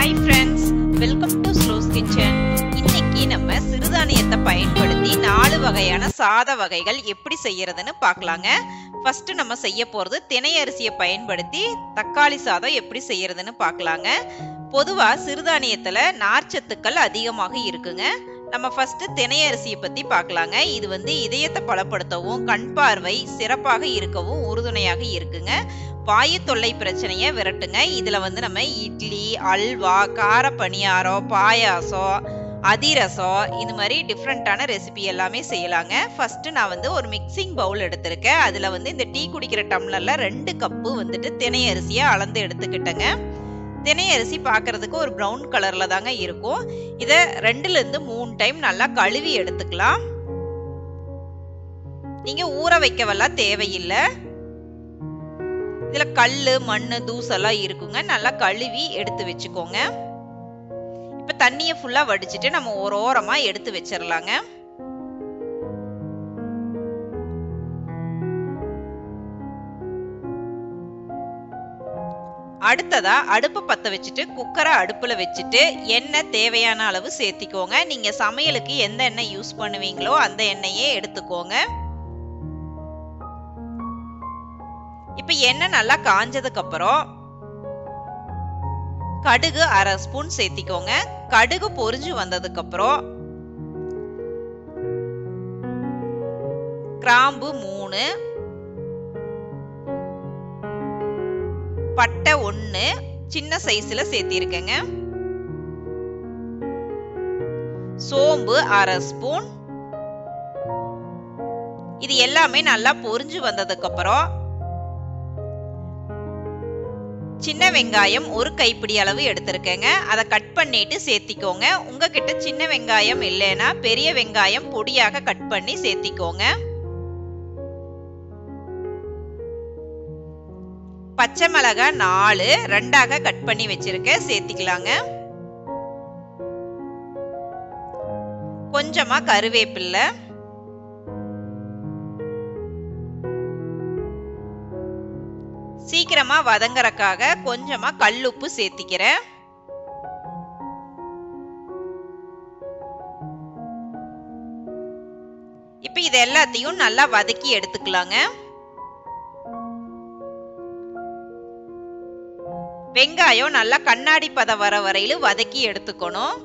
Hi friends welcome to Slow's kitchen இன்னைக்கு நம்ம சிறுதானியத்தை பயன்படுத்தி நாலு வகையான சாத வகைகள் எப்படி செய்யறதுன்னு பார்க்கலாங்க. ஃபஸ்ட்டு நம்ம செய்ய போகிறது தினையரிசியை பயன்படுத்தி தக்காளி சாதம் எப்படி செய்யறதுன்னு பார்க்கலாங்க. பொதுவாக சிறுதானியத்தில் நார்ச்சத்துக்கள் அதிகமாக இருக்குங்க. நம்ம ஃபஸ்ட்டு தினையரிசியை அரிசியை பார்க்கலாங்க. இது வந்து இதயத்தை பலப்படுத்தவும் கண் பார்வை சிறப்பாக இருக்கவும் உறுதுணையாக இருக்குங்க. வாயு தொல்லை பிரச்சனையை விரட்டுங்க. இதில் வந்து நம்ம இட்லி அல்வா கார பணியாரம் பாயாசம் அதிரசம் இது மாதிரி டிஃப்ரெண்ட்டான ரெசிபி எல்லாமே செய்யலாங்க. ஃபஸ்ட்டு நான் வந்து ஒரு மிக்சிங் பவுல் எடுத்திருக்கேன். அதில் வந்து இந்த டீ குடிக்கிற டம்ளரில் ரெண்டு கப்பு வந்துட்டு தினையரிசியை அளந்து எடுத்துக்கிட்டேங்க. தினையரிசி அரிசி பார்க்கறதுக்கு ஒரு ப்ரௌன் கலரில் தாங்க இருக்கும். இதை ரெண்டுலேருந்து மூணு டைம் நல்லா கழுவி எடுத்துக்கலாம். நீங்கள் ஊற வைக்கவெல்லாம் தேவையில்லை. இதில் கல் மண் தூசெல்லாம் இருக்குங்க. நல்லா கழுவி எடுத்து வச்சுக்கோங்க. இப்போ தண்ணியை ஃபுல்லாக வடிச்சிட்டு நம்ம ஒரு ஓரமாக எடுத்து வச்சிடலாங்க அடுத்ததா அடுப்பை பற்ற வச்சுட்டு குக்கரை அடுப்பில் வச்சுட்டு எண்ணெய் தேவையான அளவு சேர்த்திக்கோங்க. நீங்கள் சமையலுக்கு எந்த எண்ணெய் யூஸ் பண்ணுவீங்களோ அந்த எண்ணெயே எடுத்துக்கோங்க. இப்போ எண்ணெய் நல்லா காஞ்சதுக்கு அப்புறம் கடுகு அரை ஸ்பூன் சேர்த்திக்கோங்க. கடுகு பொரிஞ்சு வந்ததுக்கு அப்புறம் கிராம்பு மூணு பட்டை ஒன்று சின்ன சைஸில் சேர்த்திருக்கேங்க. சோம்பு அரை ஸ்பூன். இது எல்லாமே நல்லா பொரிஞ்சு வந்ததுக்கு அப்புறம் சின்ன வெங்காயம் ஒரு கைப்பிடி அளவு எடுத்திருக்கேங்க. அதை கட் பண்ணிட்டு சேர்த்திக்கோங்க. உங்ககிட்ட சின்ன வெங்காயம் இல்லைன்னா பெரிய வெங்காயம் பொடியாக கட் பண்ணி சேர்த்திக்கோங்க. பச்சை மிளகாய் நாலு ரெண்டாக கட் பண்ணி வச்சிருக்கேன். சேர்த்திக்கலாங்க. கொஞ்சமா கருவேப்பில்லை. சீக்கிரமா வதங்கறக்காக கொஞ்சமா கல்லுப்பு சேர்த்திக்கிறேன். இப்போ இது எல்லாத்தையும் நல்லா வதக்கி எடுத்துக்கலாங்க. வெங்காயம் நல்லா கண்ணாடி பதம் வர வரையில வதக்கி எடுத்துக்கணும்.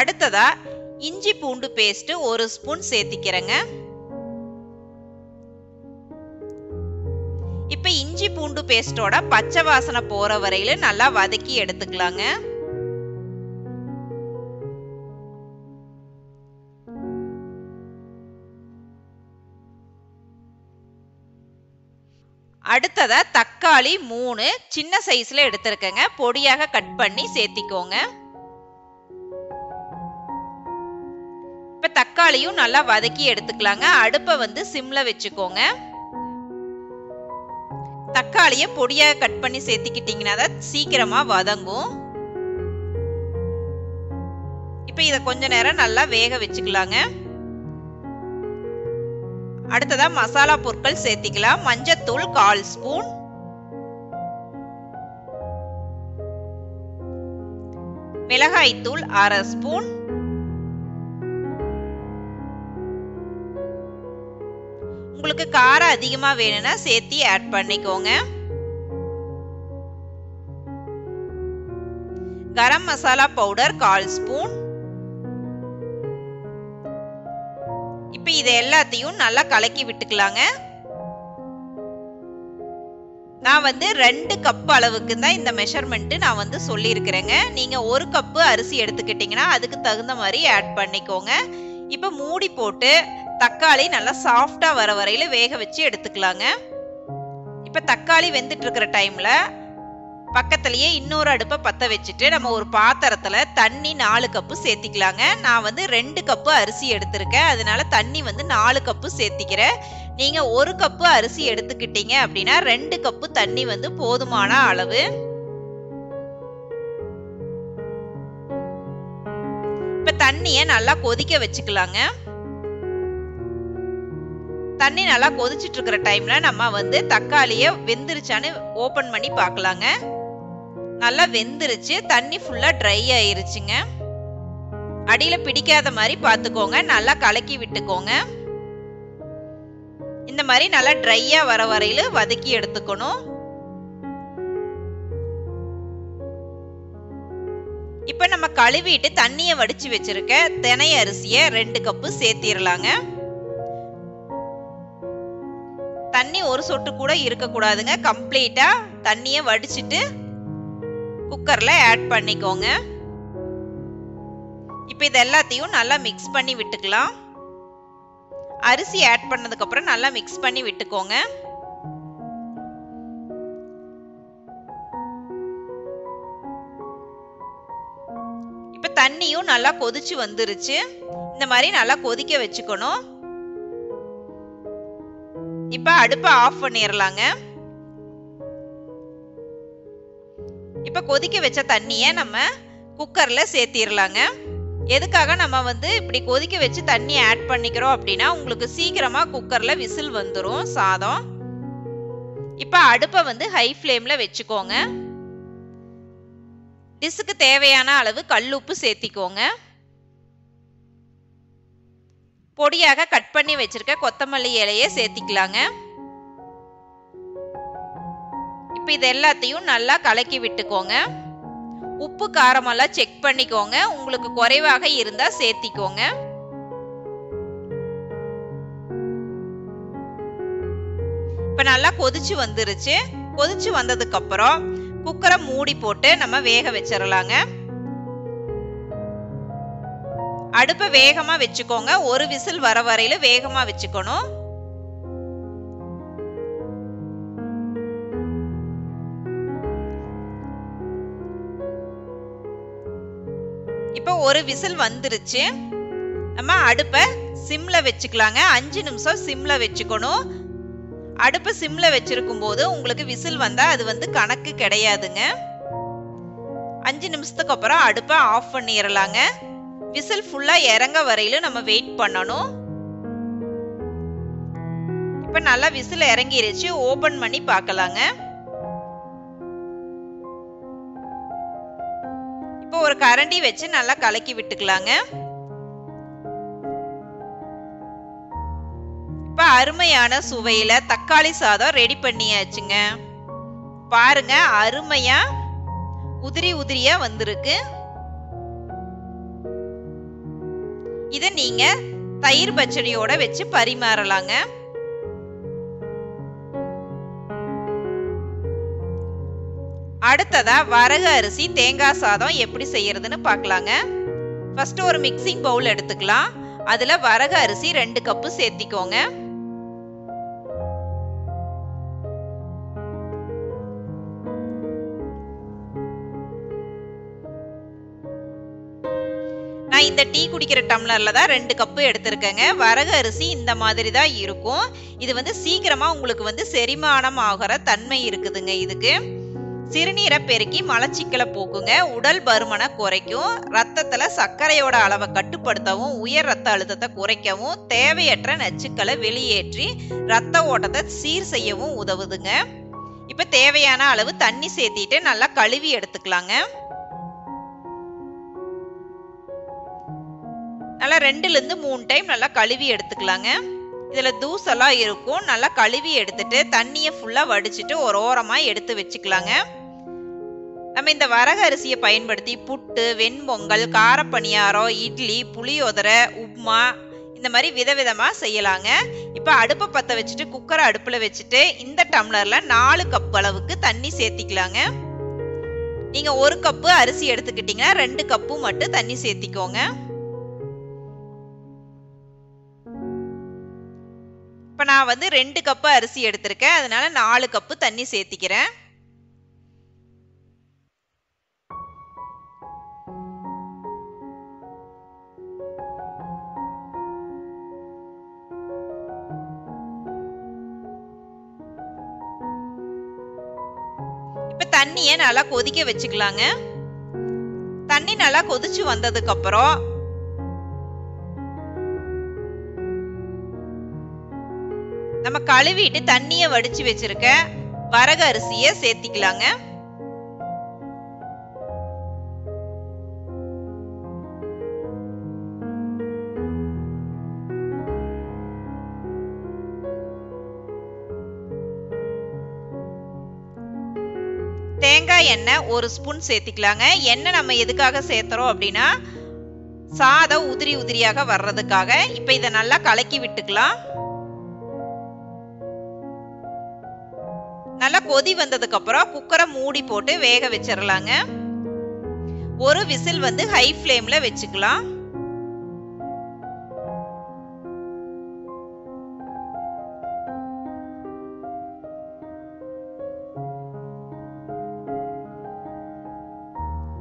அடுத்ததா இஞ்சி பூண்டு பேஸ்ட் ஒரு ஸ்பூன் சேர்த்திக்கிறேங்க. இப்போ இஞ்சி பூண்டு பேஸ்டோட பச்சை வாசனை போற வரையில நல்லா வதக்கி எடுத்துக்கலாங்க. அடுத்ததா தக்காளி மூணு சின்ன சைஸ்ல எடுத்துருக்கேங்க. பொடியாக கட் பண்ணி சேர்த்திக்கோங்க. இப்ப தக்காளியும் நல்லா வதக்கி எடுத்துக்கலாங்க. அடுப்பை வந்து சிம்ல வச்சுக்கோங்க. தக்காளியை பொடியாக கட் பண்ணி சேர்த்துக்கிட்டீங்கன்னா தான் சீக்கிரமாக வதங்கும். இப்போ இதை கொஞ்ச நேரம் நல்லா வேக வச்சுக்கலாங்க. அடுத்ததாக மசாலா பொருட்கள் சேர்த்திக்கலாம். மஞ்சத்தூள் கால் ஸ்பூன். மிளகாய்த்தூள் அரை ஸ்பூன். உங்களுக்கு காரம் அதிகமாக வேணும்னா சேர்த்தி ஆட் பண்ணிக்கோங்க. கரம் மசாலா பவுடர் கால் ஸ்பூன் இப்போ இது எல்லாத்தையும் நல்லா கலக்கி விட்டுக்கலாங்க. நான் வந்து ரெண்டு கப் அளவுக்கு தான் இந்த மெஷர்மெண்ட்டு நான் வந்து சொல்லியிருக்கிறேங்க. நீங்கள் ஒரு கப்பு அரிசி எடுத்துக்கிட்டிங்கன்னா அதுக்கு தகுந்த மாதிரி ஆட் பண்ணிக்கோங்க. இப்போ மூடி போட்டு தக்காளி நல்லா சாஃப்டாக வர வரையில் வேக வச்சு எடுத்துக்கலாங்க. இப்போ தக்காளி வெந்துட்டு இருக்கிற பக்கத்துலேயே இன்னொரு அடுப்பை பற்ற வச்சுட்டு நம்ம ஒரு பாத்திரத்தில் தண்ணி நாலு கப்பு சேர்த்திக்கலாங்க. நான் வந்து ரெண்டு கப்பு அரிசி எடுத்திருக்கேன். அதனால தண்ணி வந்து நாலு கப்பு சேர்த்திக்கிறேன். நீங்கள் ஒரு கப்பு அரிசி எடுத்துக்கிட்டீங்க அப்படின்னா ரெண்டு கப்பு தண்ணி வந்து போதுமான அளவு. இப்போ தண்ணியை நல்லா கொதிக்க வச்சுக்கலாங்க. தண்ணி நல்லா கொதிச்சுட்டு இருக்கிற டைம்ல நம்ம வந்து தக்காளிய வெந்துருச்சான்னு ஓபன் பண்ணி பார்க்கலாங்க நல்லா வெந்துருச்சு. தண்ணி ஃபுல்லா ட்ரை ஆயிருச்சுங்க. அடியில பிடிக்காத மாதிரி பார்த்துக்கோங்க நல்லா கலக்கி விட்டுக்கோங்க. இந்த மாதிரி நல்லா ட்ரையா வர வரையில வதக்கி எடுத்துக்கணும். இப்ப நம்ம கழுவிட்டு தண்ணியை வடிச்சு வச்சிருக்க தினை அரிசியை ரெண்டு கப்பு சேர்த்திடலாங்க தண்ணி ஒரு சொட்டு கூட இருக்கக்கூடாதுங்க. கம்ப்ளீட்டாக தண்ணியை வடிச்சிட்டு குக்கரில் ஆட் பண்ணிக்கோங்க. இப்போ இது எல்லாத்தையும் நல்லா மிக்ஸ் பண்ணி விட்டுக்கலாம். அரிசி ஆட் பண்ணதுக்கப்புறம் நல்லா மிக்ஸ் பண்ணி விட்டுக்கோங்க. இப்போ தண்ணியும் நல்லா கொதிச்சு வந்துருச்சு. இந்த மாதிரி நல்லா கொதிக்க வச்சுக்கணும். இப்ப அடுப்பை ஆஃப் பண்ணிடலாங்க இப்ப கொதிக்க வச்ச தண்ணிய நம்ம குக்கர்ல சேர்த்திடலாங்க எதுக்காக நம்ம வந்து இப்படி கொதிக்க வச்சு தண்ணி ஆட் பண்ணிக்கிறோம் அப்படின்னா உங்களுக்கு சீக்கிரமா குக்கர்ல விசில் வந்துடும் சாதம். இப்ப அடுப்பை வந்து ஹை ஃப்ளேம்ல வச்சுக்கோங்க. டிஷ்ஷுக்கு தேவையான அளவு கல் உப்பு சேர்த்திக்கோங்க பொடியாக கட் பண்ணி வச்சிருக்க கொத்தமல்லி இலையை சேர்த்திக்கலாங்க. இப்போ இது எல்லாத்தையும் நல்லா கலக்கி விட்டுக்கோங்க. உப்பு காரமெல்லாம் செக் பண்ணிக்கோங்க. உங்களுக்கு குறைவாக இருந்தால் சேர்த்திக்கோங்க. இப்போ நல்லா கொதிச்சு வந்துருச்சு. கொதிச்சு வந்ததுக்கப்புறம் குக்கரை மூடி போட்டு நம்ம வேக வச்சிடலாங்க அடுப்பை வேகமா வச்சுக்கோங்க. ஒரு விசில் வர வரையில வேகமா வச்சுக்கணும். இப்போ ஒரு விசில் வந்துருச்சு. நம்ம அடுப்பை சிம்ல வச்சுக்கலாங்க. அஞ்சு நிமிஷம் சிம்ல வச்சுக்கணும். அடுப்பு சிம்ல வச்சிருக்கும் போது உங்களுக்கு விசில் வந்தா அது வந்து கணக்கு கிடையாதுங்க. அஞ்சு நிமிஷத்துக்கு அப்புறம் அடுப்பை ஆஃப் பண்ணிடலாங்க விசில் ஃபுல்லாக இறங்க வரையிலும் நம்ம வெயிட் பண்ணணும். இப்போ நல்லா விசில் இறங்கிருச்சு ஓப்பன் பண்ணி பார்க்கலாங்க. இப்போ ஒரு கரண்டி வச்சு நல்லா கலக்கி விட்டுக்கலாங்க. இப்போ அருமையான சுவையில தக்காளி சாதம் ரெடி பண்ணியாச்சுங்க. பாருங்க அருமையா உதிரி உதிரியா வந்திருக்கு. இதை நீங்க தயிர் பச்சடியோட வச்சு பரிமாறலாங்க. அடுத்ததா வரகு அரிசி தேங்காய் சாதம் எப்படி செய்யறதுன்னு பார்க்கலாங்க. ஃபர்ஸ்ட் ஒரு மிக்சிங் பவுல் எடுத்துக்கலாம். அதுல வரகு அரிசி ரெண்டு கப்பு சேர்த்திக்கோங்க. இந்த டீ குடிக்கிற டம்ளரில் தான் ரெண்டு கப்பு எடுத்திருக்கேங்க. வரகு அரிசி இந்த மாதிரி தான் இருக்கும். இது வந்து சீக்கிரமாக உங்களுக்கு வந்து செரிமானம் ஆகிற தன்மை இருக்குதுங்க இதுக்கு. சிறுநீரை பெருக்கி மலச்சிக்கலை போக்குங்க. உடல் பருமனை குறைக்கும். ரத்தத்தில் சர்க்கரையோட அளவை கட்டுப்படுத்தவும் உயர் ரத்த அழுத்தத்தை குறைக்கவும் தேவையற்ற நச்சுக்களை வெளியேற்றி ரத்த ஓட்டத்தை சீர் செய்யவும் உதவுதுங்க. இப்போ தேவையான அளவு தண்ணி சேர்த்திட்டு நல்லா கழுவி எடுத்துக்கலாங்க. நல்லா ரெண்டுலேருந்து மூணு டைம் நல்லா கழுவி எடுத்துக்கலாங்க. இதில் தூசெல்லாம் இருக்கும். நல்லா கழுவி எடுத்துட்டு தண்ணியை ஃபுல்லாக வடிச்சிட்டு ஒரு ஓரமாக எடுத்து வச்சுக்கலாங்க. நம்ம இந்த வரக அரிசியை பயன்படுத்தி புட்டு வெண்பொங்கல் காரப்பணியாரம் இட்லி புளியோதரை உப்மா இந்த மாதிரி விதவிதமாக செய்யலாங்க. இப்போ அடுப்பை பற்ற வச்சுட்டு குக்கரை அடுப்பில் வச்சுட்டு இந்த டம்ளரில் நாலு கப் அளவுக்கு தண்ணி சேர்த்திக்கலாங்க. நீங்கள் ஒரு கப்பு அரிசி எடுத்துக்கிட்டிங்கன்னா ரெண்டு கப்பு மட்டும் தண்ணி சேர்த்திக்கோங்க. நான் வந்து ரெண்டு கப்பு அரிசி எடுத்திருக்கேன். அதனால நாலு கப்பு தண்ணி சேர்த்திக்கிறேன். இப்போ தண்ணியை நல்லா கொதிக்க வச்சுக்கலாங்க. தண்ணி நல்லா கொதிச்சு வந்ததுக்கு அப்புறம் நம்ம கழுவிட்டு தண்ணிய வடிச்சு வச்சிருக்க வரகு அரிசிய சேர்த்திக்கலாங்க. தேங்காய் எண்ணெய் ஒரு ஸ்பூன் சேர்த்திக்கலாங்க. எண்ணெய் நம்ம எதுக்காக சேர்த்துறோம் அப்படின்னா சாதம் உதிரி உதிரியாக வர்றதுக்காக. இப்போ இதை நல்லா கலக்கி விட்டுக்கலாம். கொதி வந்ததுக்கு அப்புறம் குக்கரை மூடி போட்டு வேக வச்சிடலாங்க ஒரு விசில் வந்து ஹை ஃப்ளேம்ல வச்சுக்கலாம்.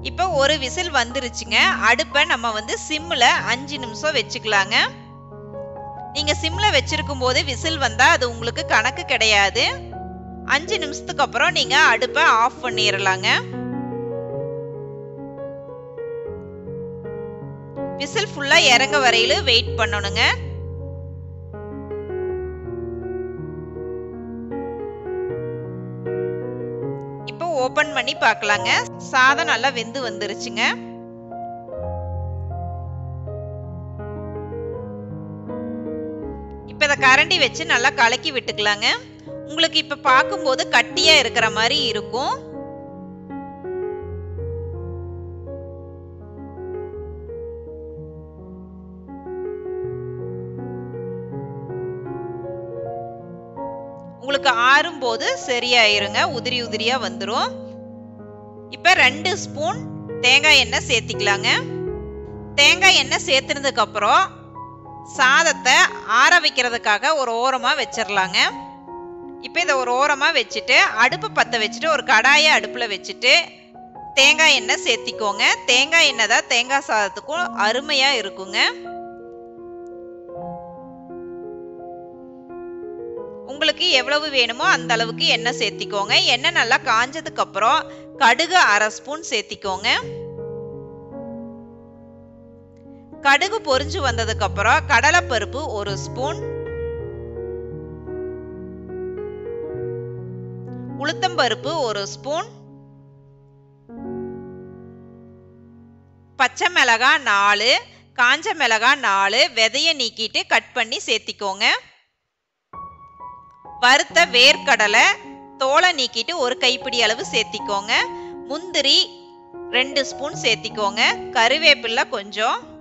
இப்போ ஒரு விசில் வந்துருச்சுங்க. அடுப்பை நம்ம வந்து சிம்மில் அஞ்சு நிமிஷம் வச்சுக்கலாங்க. நீங்க சிம்ல வச்சிருக்கும் போது விசில் வந்தா அது உங்களுக்கு கணக்கு கிடையாது. அஞ்சு நிமிஷத்துக்கு அப்புறம் நீங்க அடுப்பை ஆஃப் பண்ணிடலாங்க விசில் ஃபுல்லா இறங்க வரையில வெயிட் பண்ணணுங்க. இப்போ ஓபன் பண்ணி பார்க்கலாங்க. சாதம் நல்லா வெந்து வந்துருச்சுங்க. இப்போ இதை கரண்டி வச்சு நல்லா கலக்கி விட்டுக்கலாங்க. உங்களுக்கு இப்போ பார்க்கும்போது கட்டியா இருக்கிற மாதிரி இருக்கும். உங்களுக்கு ஆறும் போது சரியாயிருங்க உதிரி உதிரியா வந்துடும் இப்போ ரெண்டு ஸ்பூன் தேங்காய் எண்ணெய் சேர்த்திக்கலாங்க. தேங்காய் எண்ணெய் சேர்த்துனதுக்கு அப்புறம் சாதத்தை ஆற வைக்கிறதுக்காக ஒரு ஓரமாக வச்சிடலாங்க இப்போ இதை ஒரு ஓரமாக வச்சுட்டு அடுப்பு பற்ற வச்சுட்டு ஒரு கடாயை அடுப்பில் வச்சுட்டு தேங்காய் எண்ணெய் சேர்த்திக்கோங்க. தேங்காய் எண்ணெய் தான் தேங்காய் சாதத்துக்கும் அருமையாக இருக்குங்க. உங்களுக்கு எவ்வளவு வேணுமோ அந்த அளவுக்கு எண்ணெய் சேர்த்திக்கோங்க. எண்ணெய் நல்லா காஞ்சதுக்கு அப்புறம் கடுகு அரை ஸ்பூன் சேர்த்திக்கோங்க. கடுகு பொரிஞ்சு வந்ததுக்கு அப்புறம் கடலைப்பருப்பு ஒரு ஸ்பூன் உளுத்தம்பருப்பு ஒரு ஸ்பூன் பச்சை மிளகாய் நாலு காஞ்ச மிளகாய் நாலு விதைய நீக்கிட்டு கட் பண்ணி சேர்த்திக்கோங்க. வறுத்த வேர்க்கடலை தோலை நீக்கிட்டு ஒரு கைப்பிடி அளவு சேர்த்திக்கோங்க. முந்திரி ரெண்டு ஸ்பூன் சேர்த்திக்கோங்க. கருவேப்பிலை கொஞ்சம்.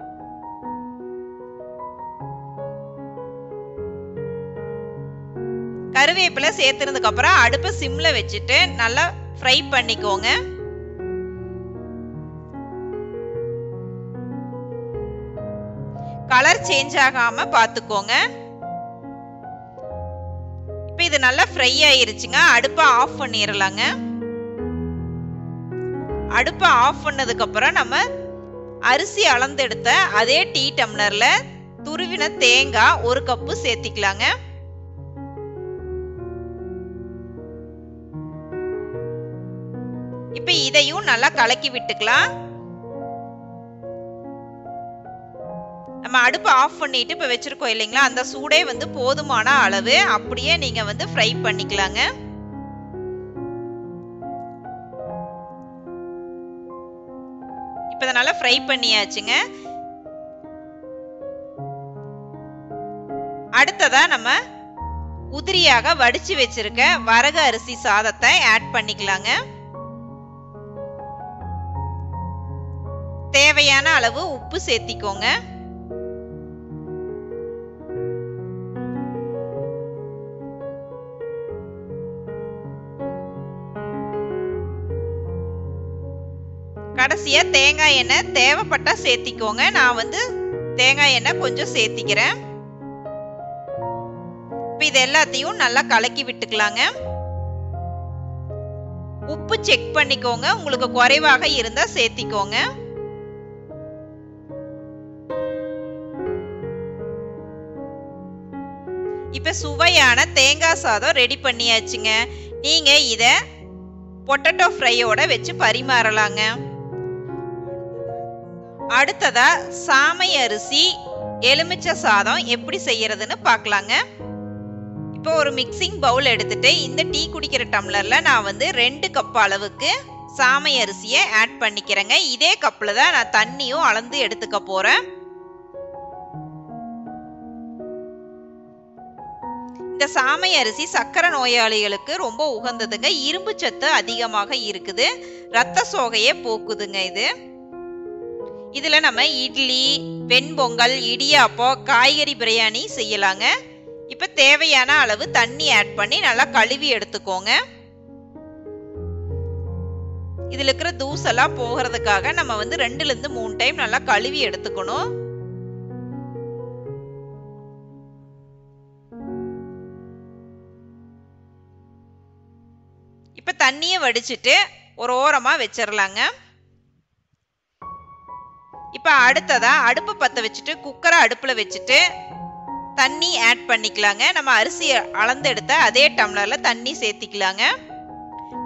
கருவேப்பிலை சேர்த்துனதுக்கு அப்புறம் அடுப்பை சிம்ல வச்சுட்டு நல்லா ஃப்ரை பண்ணிக்கோங்க. கலர் சேஞ்ச் ஆகாம பார்த்துக்கோங்க இப்போ இது நல்லா ஃப்ரை ஆயிருச்சுங்க. அடுப்பை ஆஃப் பண்ணிடலாங்க அடுப்பை ஆஃப் பண்ணதுக்கு அப்புறம் நம்ம அரிசி அளந்தெடுத்த அதே டீ டம்ளர்ல துருவின தேங்காய் ஒரு கப்பு சேர்த்திக்கலாங்க. மாதிரி இதையும் நல்லா கலக்கி விட்டுக்கலாம். நம்ம அடுப்பு ஆஃப் பண்ணிட்டு இப்ப வச்சிருக்கோம் இல்லைங்களா? அந்த சூடே வந்து போதுமான அளவு. அப்படியே நீங்க வந்து ஃப்ரை பண்ணிக்கலாங்க. இப்போ இதனால் நல்லா ஃப்ரை பண்ணியாச்சுங்க. அடுத்ததா நம்ம உதிரியாக வடிச்சு வச்சிருக்க வரகு அரிசி சாதத்தை ஆட் பண்ணிக்கலாங்க. தேவையான அளவு உப்பு சேர்த்திக்கோங்க. கடைசியா தேங்காய் எண்ணெய் தேவைப்பட்டா சேர்த்திக்கோங்க. நான் வந்து தேங்காய் எண்ணெய் கொஞ்சம் சேர்த்திக்கிறேன். இப்போ இது எல்லாத்தையும் நல்லா கலக்கி விட்டுக்கலாங்க. உப்பு செக் பண்ணிக்கோங்க. உங்களுக்கு குறைவாக இருந்தா சேர்த்திக்கோங்க. இப்போ சுவையான தேங்காய் சாதம் ரெடி பண்ணியாச்சுங்க. நீங்கள் இதை பொட்டட்டோ ஃப்ரையோட வச்சு பரிமாறலாங்க. அடுத்ததா சாமை அரிசி எலுமிச்சை சாதம் எப்படி செய்யறதுன்னு பார்க்கலாங்க. இப்போ ஒரு மிக்சிங் பவுல் எடுத்துட்டு இந்த டீ குடிக்கிற டம்ளரில் நான் வந்து ரெண்டு கப் அளவுக்கு சாமை அரிசியை ஆட் பண்ணிக்கிறேங்க. இதே கப்பில் தான் நான் தண்ணியும் அளந்து எடுத்துக்க போகிறேன் இந்த சாமை அரிசி சக்கரை நோயாளிகளுக்கு ரொம்ப உகந்ததுங்க. இரும்பு சத்து அதிகமாக இருக்குது. ரத்த சோகையை போக்குதுங்க இது. இதில் நம்ம இட்லி வெண்பொங்கல் இடியாப்பம் காய்கறி பிரியாணி செய்யலாங்க. இப்போ தேவையான அளவு தண்ணி ஆட் பண்ணி நல்லா கழுவி எடுத்துக்கோங்க. இதில் இருக்கிற தூசெல்லாம் போகிறதுக்காக நம்ம வந்து ரெண்டுலேருந்து மூணு டைம் நல்லா கழுவி எடுத்துக்கணும். தண்ணியை வடிச்சிட்டு ஒரு ஓரமாக வச்சிடலாங்க இப்போ அடுத்ததாக அடுப்பு பற்ற வச்சுட்டு குக்கரை அடுப்பில் வச்சுட்டு தண்ணி ஆட் பண்ணிக்கலாங்க. நம்ம அரிசியை அளந்து எடுத்த அதே டம்ளரில் தண்ணி சேர்த்திக்கலாங்க.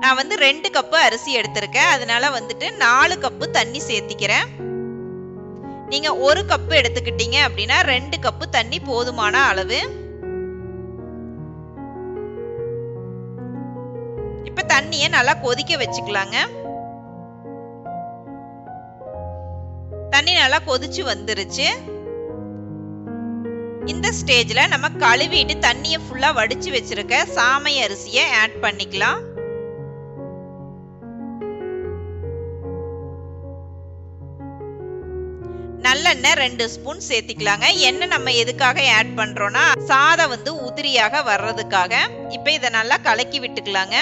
நான் வந்து ரெண்டு கப்பு அரிசி எடுத்திருக்கேன். அதனால வந்துட்டு நாலு கப்பு தண்ணி சேர்த்திக்கிறேன். நீங்கள் ஒரு கப்பு எடுத்துக்கிட்டீங்க அப்படின்னா ரெண்டு கப்பு தண்ணி போதுமான அளவு. தண்ணியை நல்லா கொதிக்க வச்சுக்கலாங்க. தண்ணி நல்லா கொதிச்சு வந்துருச்சு. இந்த ஸ்டேஜ்ல நம்ம கழுவிட்டு தண்ணியை ஃபுல்லா வடிச்சு வச்சிருக்க சாமை அரிசியை ஆட் பண்ணிக்கலாம். நல்லெண்ணெய் ரெண்டு ஸ்பூன் சேர்த்திக்கலாங்க. எண்ணெய் நம்ம எதுக்காக ஆட் பண்றோம்னா சாதம் வந்து உதிரியாக வர்றதுக்காக. இப்போ இதை நல்லா கலக்கி விட்டுக்கலாங்க.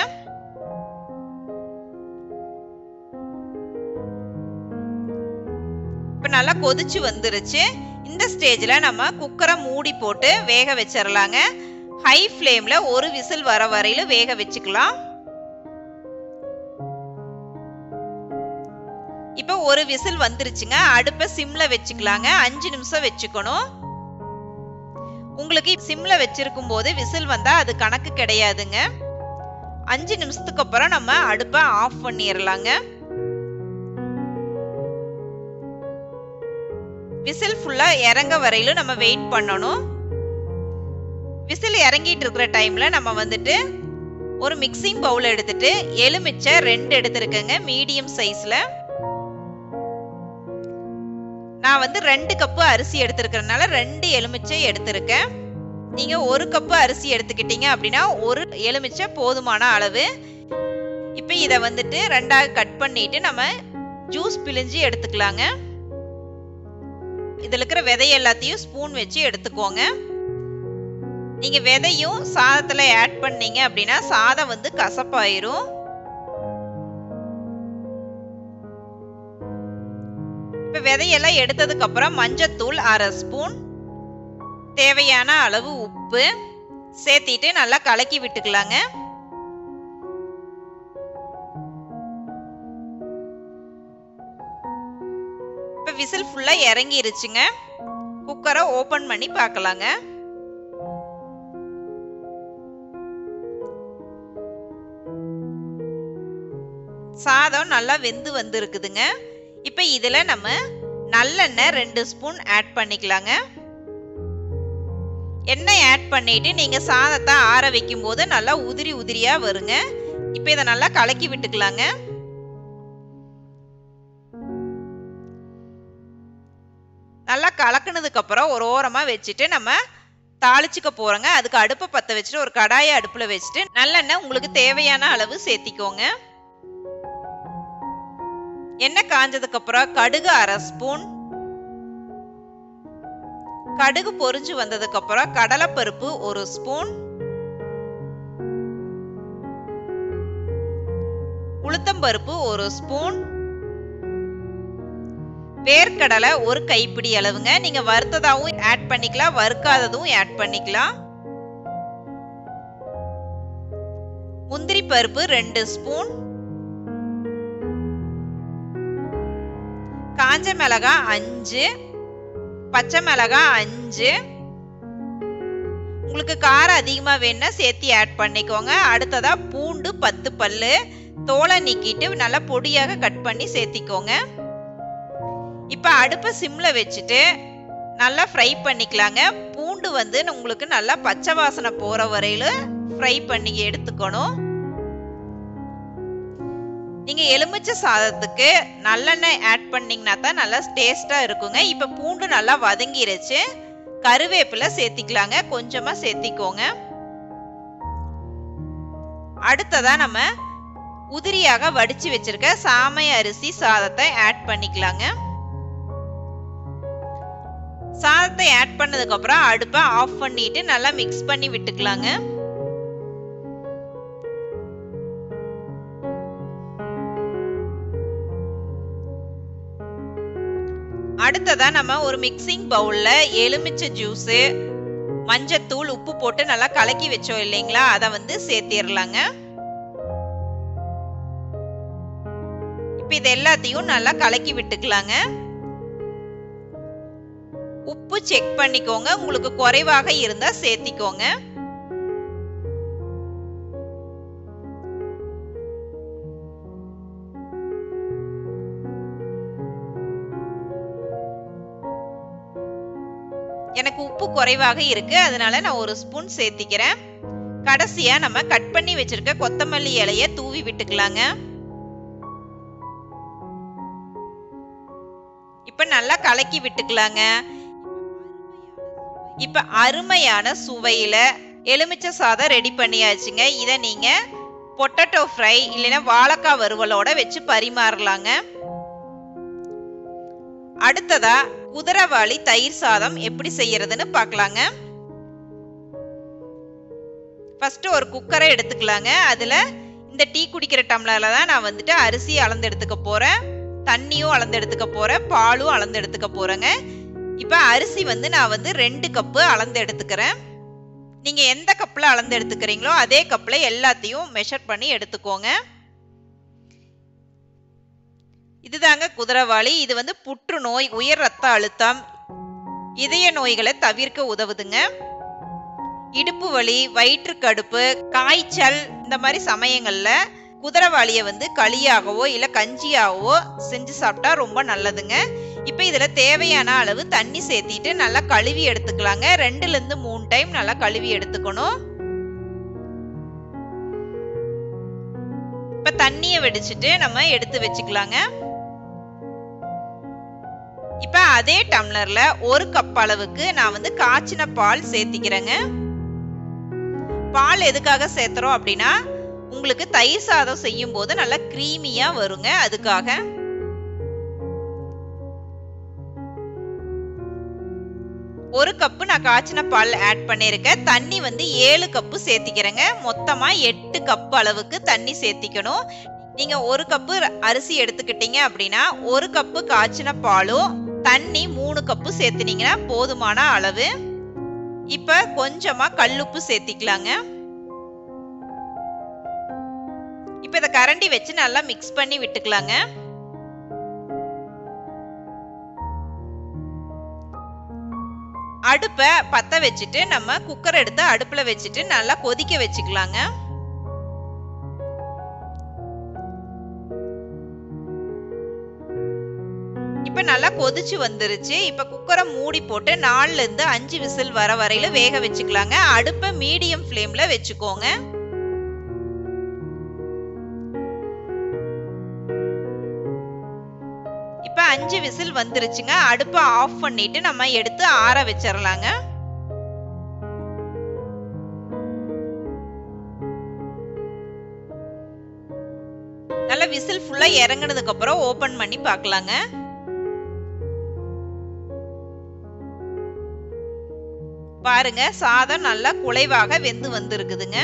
நல்லா கொதிச்சு வந்துருச்சு. இந்த ஸ்டேஜில் நம்ம குக்கரை மூடி போட்டு வேக வச்சிடலாங்க ஹை ஃப்ளேமில் ஒரு விசில் வர வரையிலும் வேக வச்சுக்கலாம். இப்போ ஒரு விசில் வந்துருச்சுங்க. அடுப்பை சிம்மில் வச்சுக்கலாங்க. அஞ்சு நிமிஷம் வச்சுக்கணும். உங்களுக்கு சிம்மில் வச்சுருக்கும் போது விசில் வந்தால் அது கணக்கு கிடையாதுங்க. அஞ்சு நிமிஷத்துக்கு அப்புறம் நம்ம அடுப்பை ஆஃப் பண்ணிடலாங்க விசில் ஃபுல்லாக இறங்க வரையிலும் நம்ம வெயிட் பண்ணணும். விசில் இறங்கிட்டு இருக்கிற டைமில் நம்ம வந்துட்டு ஒரு மிக்சிங் பவுல் எடுத்துட்டு எலுமிச்சை ரெண்டு எடுத்துருக்கேங்க மீடியம் சைஸில் நான் வந்து ரெண்டு கப்பு அரிசி எடுத்துருக்கிறதுனால ரெண்டு எலுமிச்சை எடுத்திருக்கேன். நீங்கள் ஒரு கப்பு அரிசி எடுத்துக்கிட்டீங்க அப்படின்னா ஒரு எலுமிச்சை போதுமான அளவு. இப்போ இதை வந்துட்டு ரெண்டாக கட் பண்ணிட்டு நம்ம ஜூஸ் பிழிஞ்சு எடுத்துக்கலாங்க. இதில் இருக்கிற விதை எல்லாத்தையும் ஸ்பூன் வச்சு எடுத்துக்கோங்க. நீங்கள் விதையும் சாதத்தில் ஆட் பண்ணீங்க அப்படின்னா சாதம் வந்து கசப்பாயிரும். இப்போ விதையெல்லாம் எடுத்ததுக்கப்புறம் மஞ்சத்தூள் அரை ஸ்பூன் தேவையான அளவு உப்பு. சேர்த்திட்டு நல்லா கலக்கி விட்டுக்கலாங்க. விசில் ஃபுல்லாக இறங்கிருச்சுங்க. குக்கரை ஓப்பன் பண்ணி பார்க்கலாங்க. சாதம் நல்லா வெந்து வந்திருக்குதுங்க. இப்போ இதில் நம்ம நல்லெண்ணெய் ரெண்டு ஸ்பூன் ஆட் பண்ணிக்கலாங்க. எண்ணெய் ஆட் பண்ணிட்டு நீங்கள் சாதத்தை ஆற வைக்கும் போது நல்லா உதிரி உதிரியாக வருங்க. இப்போ இதை நல்லா கலக்கி விட்டுக்கலாங்க. கலக்குனதுக்கப்புறம் அப்புறம் ஒரு ஓரமாக வச்சுட்டு நம்ம தாளிச்சுக்க போகிறோங்க அதுக்கு அடுப்பை பற்ற வச்சுட்டு ஒரு கடாயை அடுப்பில் வச்சுட்டு நல்லெண்ணெய் உங்களுக்கு தேவையான அளவு சேர்த்திக்கோங்க. எண்ணெய் காஞ்சதுக்கப்புறம் கடுகு அரை ஸ்பூன். கடுகு பொரிஞ்சு வந்ததுக்கப்புறம் கடலைப்பருப்பு ஒரு ஸ்பூன். உளுத்தம்பருப்பு ஒரு ஸ்பூன். வேர்க்கடலை ஒரு கைப்பிடி அளவுங்க. நீங்க வறுத்ததாகவும் ஆட் பண்ணிக்கலாம் வறுக்காததும் ஆட் பண்ணிக்கலாம். முந்திரி பருப்பு ரெண்டு ஸ்பூன். காஞ்ச மிளகா அஞ்சு. பச்சை மிளகா அஞ்சு. உங்களுக்கு காரம் அதிகமாக வேணும்னா சேர்த்து ஆட் பண்ணிக்கோங்க. அடுத்ததாக பூண்டு பத்து பல்லு. தோலை நீக்கிட்டு நல்லா பொடியாக கட் பண்ணி சேர்த்திக்கோங்க. இப்போ அடுப்பை சிம்மில் வச்சுட்டு நல்லா ஃப்ரை பண்ணிக்கலாங்க. பூண்டு வந்து உங்களுக்கு நல்லா பச்சை வாசனை போகிற வரையில் ஃப்ரை பண்ணி எடுத்துக்கணும். நீங்கள் எலுமிச்சை சாதத்துக்கு நல்லெண்ணெய் ஆட் பண்ணிங்கன்னா தான் நல்லா டேஸ்ட்டாக இருக்குங்க. இப்போ பூண்டு நல்லா வதங்கிருச்சு. கருவேப்பிலை சேர்த்திக்கலாங்க. கொஞ்சமாக சேர்த்திக்கோங்க. அடுத்ததாக நம்ம உதிரியாக வடித்து வச்சிருக்க சாமை அரிசி சாதத்தை ஆட் பண்ணிக்கலாங்க. சாதத்தை ஆட் பண்ணதுக்கு அப்புறம் அடுப்பை ஆஃப் பண்ணிட்டு நல்லா மிக்ஸ் பண்ணி விட்டுக்கலாங்க. அடுத்ததா நம்ம ஒரு மிக்சிங் பவுல்ல எலுமிச்சை ஜூஸ் மஞ்சத்தூள் உப்பு போட்டு நல்லா கலக்கி வச்சோம் இல்லைங்களா? அதை வந்து சேர்த்திடலாங்க இப்போ இது எல்லாத்தையும் நல்லா கலக்கி விட்டுக்கலாங்க. உப்பு செக் பண்ணிக்கோங்க. உங்களுக்கு குறைவாக இருந்தா சேர்த்திக்கோங்க. எனக்கு உப்பு குறைவாக இருக்கு. அதனால நான் ஒரு ஸ்பூன் சேர்த்திக்கிறேன். கடைசியா நம்ம கட் பண்ணி வச்சிருக்க கொத்தமல்லி இலைய தூவி விட்டுக்கலாங்க. இப்ப நல்லா கலக்கி விட்டுக்கலாங்க. இப்போ அருமையான சுவையில் எலுமிச்சை சாதம் ரெடி பண்ணியாச்சுங்க. இதை நீங்கள் பொட்டட்டோ ஃப்ரை இல்லைன்னா வாழைக்காய் வறுவலோட வச்சு பரிமாறலாங்க. அடுத்ததா குதிரவாளி தயிர் சாதம் எப்படி செய்யறதுன்னு பார்க்கலாங்க ஃபஸ்ட்டு ஒரு குக்கரை எடுத்துக்கலாங்க. அதில் இந்த டீ குடிக்கிற டம்ளரில் தான் நான் வந்துட்டு அரிசி அளந்து எடுத்துக்க போகிறேன் தண்ணியும் அளந்து எடுத்துக்க போகிறேன் பாலும் அளந்து எடுத்துக்க போகிறேங்க இப்போ அரிசி வந்து நான் வந்து ரெண்டு கப்பு அளந்து எடுத்துக்கிறேன். நீங்கள் எந்த கப்பில் அளந்து எடுத்துக்கிறீங்களோ அதே கப்பில் எல்லாத்தையும் மெஷர் பண்ணி எடுத்துக்கோங்க. இதுதாங்க குதிரவாளி இது வந்து புற்றுநோய் உயர் ரத்த அழுத்தம் இதய நோய்களை தவிர்க்க உதவுதுங்க. இடுப்பு வலி வயிற்று கடுப்பு காய்ச்சல் இந்த மாதிரி சமயங்களில் குதிரவாளியை வந்து களியாகவோ இல்லை கஞ்சியாகவோ செஞ்சு சாப்பிட்டா ரொம்ப நல்லதுங்க. இப்போ இதில் தேவையான அளவு தண்ணி சேர்த்திட்டு நல்லா கழுவி எடுத்துக்கலாங்க. ரெண்டுலேருந்து மூணு டைம் நல்லா கழுவி எடுத்துக்கணும். இப்போ தண்ணியை வெடிச்சிட்டு நம்ம எடுத்து வச்சுக்கலாங்க. இப்போ அதே டம்ளரில் ஒரு கப் அளவுக்கு நான் வந்து காய்ச்சின பால் சேர்த்திக்கிறேங்க. பால் எதுக்காக சேர்த்துறோம் அப்படின்னா உங்களுக்கு தயிர் சாதம் செய்யும் போது நல்லா க்ரீமியாக வருங்க. அதுக்காக ஒரு கப்பு நான் காய்ச்சின பால் ஆட் பண்ணியிருக்கேன். தண்ணி வந்து ஏழு கப்பு சேர்த்திக்கிறேங்க. மொத்தமாக எட்டு கப் அளவுக்கு தண்ணி சேர்த்திக்கணும். நீங்கள் ஒரு கப்பு அரிசி எடுத்துக்கிட்டீங்க அப்படின்னா ஒரு கப்பு காய்ச்சின பாலும் தண்ணி மூணு கப்பு சேர்த்துனீங்கன்னா போதுமான அளவு. இப்போ கொஞ்சமாக கல்லுப்பு சேர்த்திக்கலாங்க. இப்போ இதை கரண்டி வச்சு நல்லா மிக்ஸ் பண்ணி விட்டுக்கலாங்க. அடுப்பை பற்ற வச்சுட்டு நம்ம குக்கர் எடுத்து அடுப்பில் வச்சுட்டு நல்லா கொதிக்க வச்சுக்கலாங்க. இப்போ நல்லா கொதிச்சு வந்துருச்சு. இப்போ குக்கரை மூடி போட்டு நாலுலேருந்து அஞ்சு விசில் வர வரையில் வேக வச்சுக்கலாங்க. அடுப்பை மீடியம் ஃப்ளேமில் வச்சுக்கோங்க. அஞ்சு விசில் வந்துருச்சுங்க. அடுப்பை ஆஃப் பண்ணிட்டு நம்ம எடுத்து ஆற வச்சிடலாங்க நல்ல விசில் ஃபுல்லா இறங்குனதுக்கு அப்புறம் ஓபன் பண்ணி பார்க்கலாங்க. பாருங்க சாதம் நல்லா குலைவாக வெந்து வந்திருக்குதுங்க.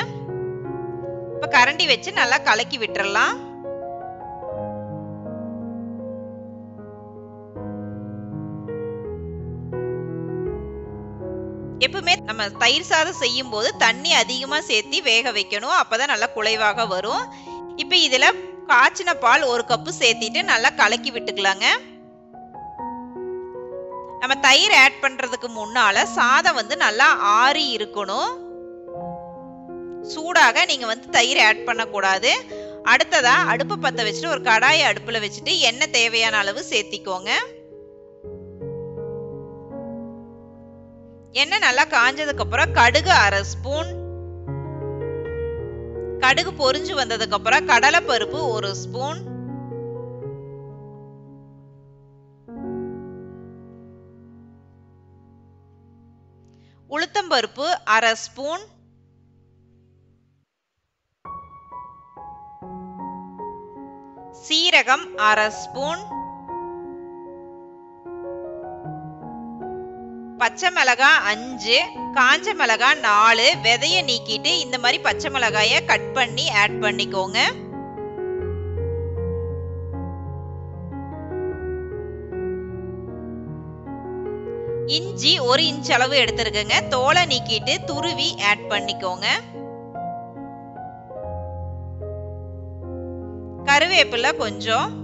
இப்ப கரண்டி வச்சு நல்லா கலக்கி விட்டுறலாம். எப்பவுமே நம்ம தயிர் சாதம் செய்யும் போது தண்ணி அதிகமா சேர்த்தி வேக வைக்கணும். அப்பதான் நல்லா குலைவாக வரும். இப்ப இதுல காய்ச்சின பால் ஒரு கப்பு சேர்த்திட்டு நல்லா கலக்கி விட்டுக்கலாங்க. நம்ம தயிர் ஆட் பண்றதுக்கு முன்னால சாதம் வந்து நல்லா ஆறி இருக்கணும். சூடாக நீங்க வந்து தயிர் ஆட் பண்ணக்கூடாது. அடுத்ததா அடுப்பை பற்ற வச்சுட்டு ஒரு கடாயை அடுப்புல வச்சுட்டு எண்ணெய் தேவையான அளவு சேர்த்திக்கோங்க. எண்ணெய் நல்லா காஞ்சதுக்கு அப்புறம் கடுகு அரை ஸ்பூன். கடுகு பொரிஞ்சு வந்ததுக்கு அப்புறம் கடலை பருப்பு ஒரு ஸ்பூன். உளுத்தம் பருப்பு அரை ஸ்பூன். சீரகம் அரை ஸ்பூன். பச்சை மிளகாய் அஞ்சு காஞ்ச மிளகாய் நாலு விதைய நீக்கிட்டு இந்த மாதிரி பச்சை மிளகாய கட் பண்ணி ஆட் பண்ணிக்கோங்க. இஞ்சி ஒரு இன்ச் அளவு எடுத்துருக்கங்க. தோலை நீக்கிட்டு துருவி ஆட் பண்ணிக்கோங்க. கருவேப்பிலை கொஞ்சம்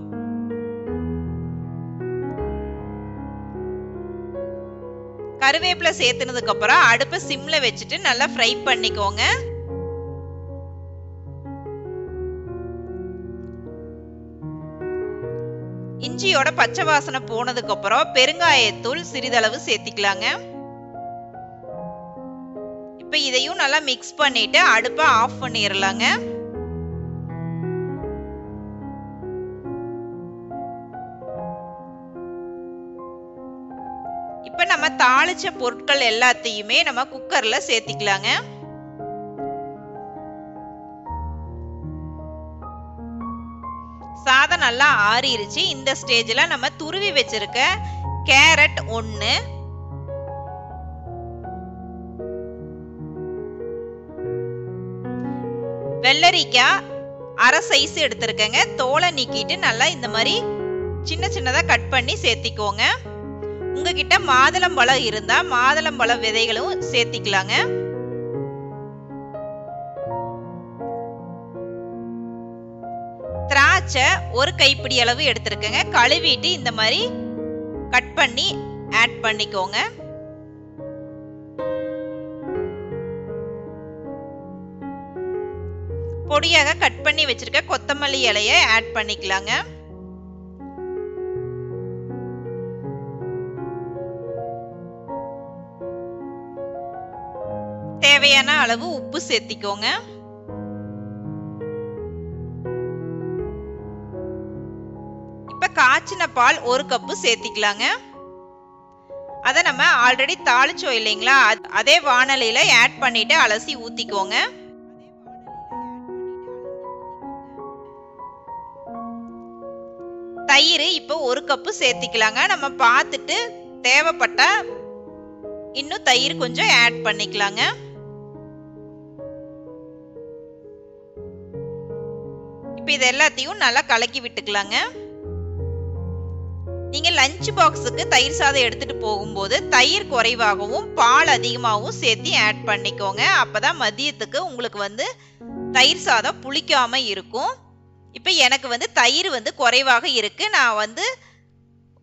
கருவேப்பிலை சேர்த்துனதுக்கு அப்புறம் அடுப்பை சிம்ல வச்சுட்டு நல்லா ஃப்ரை பண்ணிக்கோங்க. இஞ்சியோட பச்சை வாசனை போனதுக்கு அப்புறம் பெருங்காயத்தூள் சிறிதளவு சேர்த்திக்கலாங்க. இப்போ இதையும் நல்லா மிக்ஸ் பண்ணிட்டு அடுப்பை ஆஃப் பண்ணிடலாங்க தாளிச்ச பொருட்கள் எல்லாத்தையுமே நம்ம குக்கர்ல சேர்த்திக்கலாங்க. சாதம் நல்லா ஆறிருச்சு. இந்த ஸ்டேஜ்ல நம்ம துருவி வச்சிருக்க கேரட் ஒன்று வெள்ளரிக்காய் அரை சைஸ் எடுத்திருக்கேங்க. தோலை நீக்கிட்டு நல்லா இந்த மாதிரி சின்ன சின்னதாக கட் பண்ணி சேர்த்திக்கோங்க. உங்ககிட்ட மாதுளம்பழம் இருந்தா மாதுளம்பழம் விதைகளும் சேர்த்திக்கலாங்க. திராட்சை ஒரு கைப்பிடி அளவு எடுத்திருக்கேங்க. கழுவிட்டு இந்த மாதிரி கட் பண்ணி ஆட் பண்ணிக்கோங்க. பொடியாக கட் பண்ணி வச்சிருக்க கொத்தமல்லி இலையை ஆட் பண்ணிக்கலாங்க. தேவையான அளவு உப்பு சேர்த்திக்கோங்க. இப்ப காய்ச்சின பால் ஒரு கப்பு சேர்த்திக்கலாங்க. அதை நம்ம ஆல்ரெடி தாளிச்சோம் இல்லைங்களா? அதே வானலியில ஆட் பண்ணிட்டு அலசி ஊத்திக்கோங்க. தயிர் இப்போ ஒரு கப்பு சேர்த்திக்கலாங்க. நம்ம பார்த்துட்டு தேவைப்பட்டா இன்னும் தயிர் கொஞ்சம் ஆட் பண்ணிக்கலாங்க. இப்போ இது எல்லாத்தையும் நல்லா கலக்கி விட்டுக்கலாங்க. நீங்கள் லஞ்ச் பாக்ஸுக்கு தயிர் சாதம் எடுத்துகிட்டு போகும்போது தயிர் குறைவாகவும் பால் அதிகமாகவும் சேர்த்து ஆட் பண்ணிக்கோங்க. அப்போ தான் மதியத்துக்கு உங்களுக்கு வந்து தயிர் சாதம் புளிக்காம இருக்கும். இப்போ எனக்கு வந்து தயிர் வந்து குறைவாக இருக்குது நான் வந்து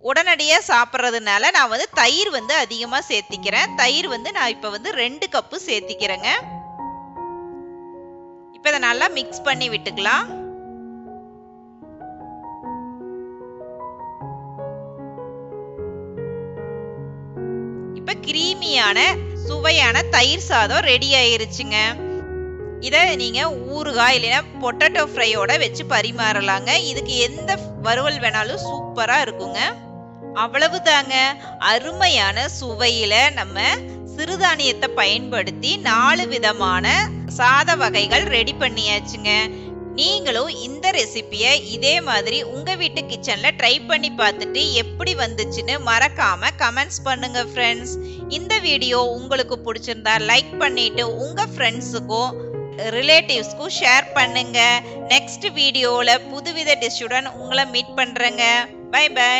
உடனடியாக சாப்பிட்றதுனால நான் வந்து தயிர் வந்து அதிகமாக சேர்த்திக்கிறேன். தயிர் வந்து நான் இப்போ வந்து ரெண்டு கப்பு சேர்த்திக்கிறேங்க. இப்போ இதை நல்லா மிக்ஸ் பண்ணி விட்டுக்கலாம். கிரீமியான சுவையான தயிர் சாதம் ரெடி ஆயிருச்சுங்க. இதை நீங்க ஊறுகாய் இல்லைன்னா பொட்டேட்டோ ஃப்ரையோட வச்சு பரிமாறலாங்க. இதுக்கு எந்த வறுவல் வேணாலும் சூப்பரா இருக்குங்க. அவ்வளவு தாங்க. அருமையான சுவையில நம்ம சிறுதானியத்தை பயன்படுத்தி நாலு விதமான சாத வகைகள் ரெடி பண்ணியாச்சுங்க. நீங்களும் இந்த ரெசிபியை இதே மாதிரி உங்கள் வீட்டு கிச்சனில் ட்ரை பண்ணி பார்த்துட்டு எப்படி வந்துச்சுன்னு மறக்காமல் கமெண்ட்ஸ் பண்ணுங்கள் ஃப்ரெண்ட்ஸ் இந்த வீடியோ உங்களுக்கு பிடிச்சிருந்தா லைக் பண்ணிட்டு உங்கள் ஃப்ரெண்ட்ஸுக்கும் ரிலேட்டிவ்ஸ்க்கும் ஷேர் பண்ணுங்கள் நெக்ஸ்ட் வீடியோவில் புதுவித டிஷ்ஷுடன் உங்களை மீட் பண்ணுறேங்க பை பை